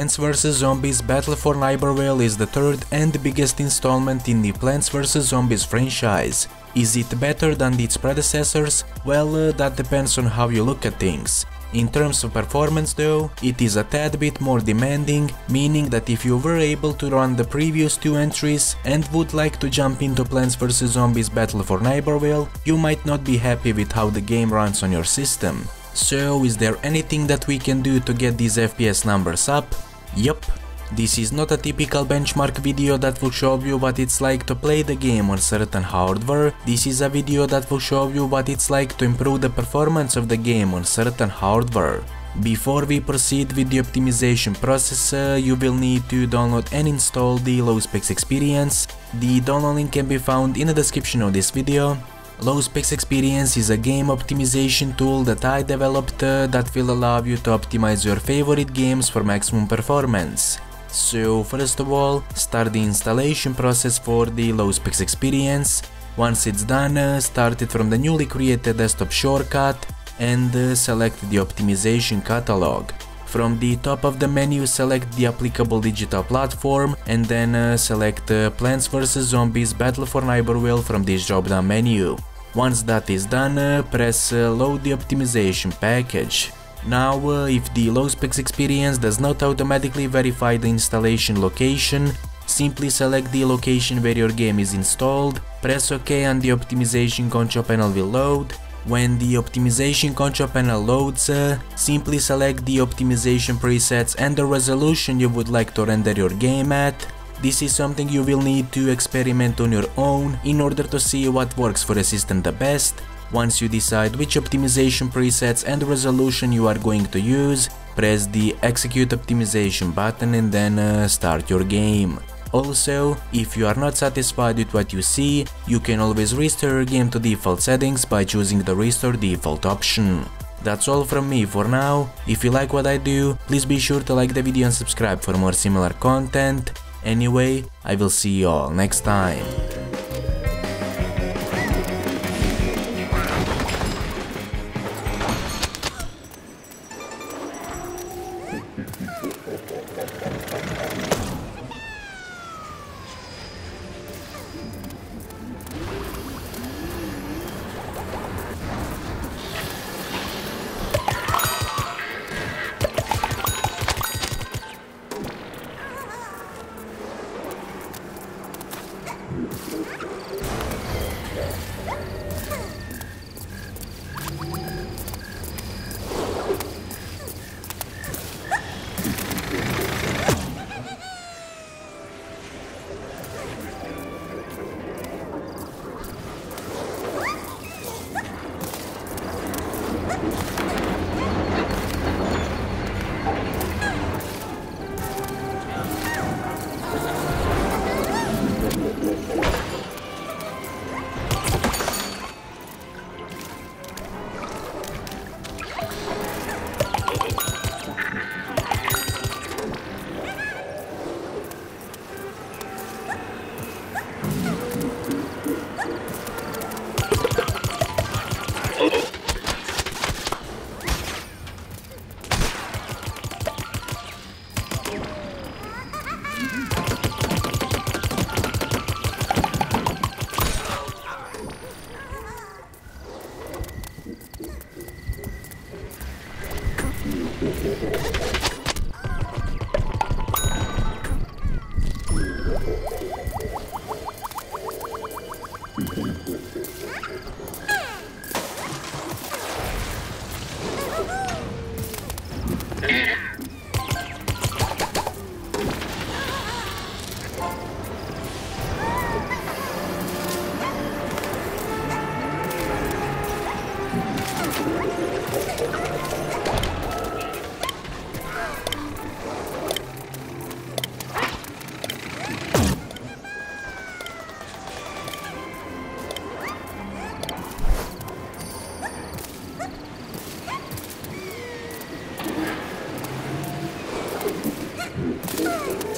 Plants vs Zombies Battle for Neighborville is the third and biggest installment in the Plants vs Zombies franchise. Is it better than its predecessors? Well, uh, that depends on how you look at things. In terms of performance though, it is a tad bit more demanding, meaning that if you were able to run the previous two entries and would like to jump into Plants vs Zombies Battle for Neighborville, you might not be happy with how the game runs on your system. So is there anything that we can do to get these FPS numbers up? Yup, this is not a typical benchmark video that will show you what it's like to play the game on certain hardware, this is a video that will show you what it's like to improve the performance of the game on certain hardware. Before we proceed with the optimization process, uh, you will need to download and install the Low Specs Experience. The download link can be found in the description of this video. Low Specs Experience is a game optimization tool that I developed uh, that will allow you to optimize your favorite games for maximum performance. So first of all, start the installation process for the low specs experience. Once it's done, uh, start it from the newly created desktop shortcut and uh, select the optimization catalog. From the top of the menu select the applicable digital platform and then uh, select uh, Plants vs Zombies Battle for Neighborville from this drop down menu. Once that is done, uh, press uh, load the optimization package. Now, uh, if the low specs experience does not automatically verify the installation location, simply select the location where your game is installed, press OK and the optimization control panel will load. When the optimization control panel loads, simply select the optimization presets and the resolution you would like to render your game at. This is something you will need to experiment on your own in order to see what works for the system the best once you decide which optimization presets and resolution you are going to use, press the execute optimization button and then uh, start your game. Also, if you are not satisfied with what you see, you can always restore your game to default settings by choosing the restore default option. That's all from me for now, if you like what I do, please be sure to like the video and subscribe for more similar content. Anyway, I will see you all next time. Thank you. Hey!